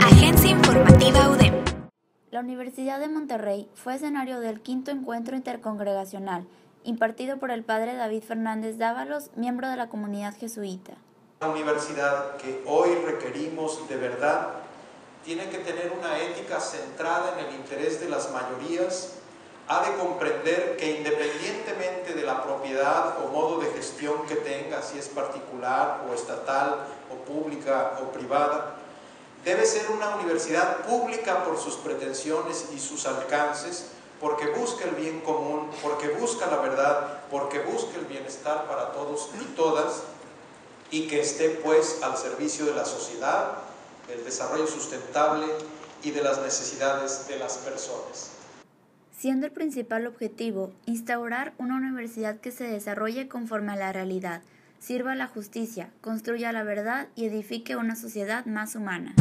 Agencia Informativa UDEM. La Universidad de Monterrey fue escenario del quinto encuentro intercongregacional impartido por el padre David Fernández Dávalos, miembro de la comunidad jesuita. La universidad que hoy requerimos de verdad tiene que tener una ética centrada en el interés de las mayorías, ha de comprender que independientemente o modo de gestión que tenga, si es particular o estatal o pública o privada, debe ser una universidad pública por sus pretensiones y sus alcances, porque busca el bien común, porque busca la verdad, porque busca el bienestar para todos y todas, y que esté pues al servicio de la sociedad, del desarrollo sustentable y de las necesidades de las personas. Siendo el principal objetivo instaurar una universidad que se desarrolle conforme a la realidad, sirva a la justicia, construya la verdad y edifique una sociedad más humana.